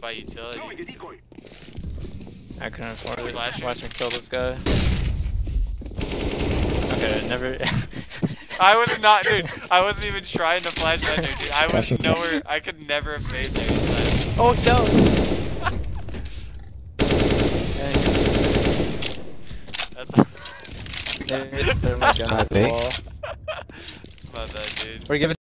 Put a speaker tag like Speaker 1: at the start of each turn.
Speaker 1: by utility.
Speaker 2: I couldn't afford it.
Speaker 1: Flasher.
Speaker 2: Watch me kill this guy. Okay, never.
Speaker 1: I was not, dude. I wasn't even trying to flash that dude. dude. I was nowhere. I could never have made that. inside.
Speaker 2: oh no!
Speaker 1: That's,
Speaker 2: They're my gun
Speaker 1: that's my bad, dude.
Speaker 2: We're giving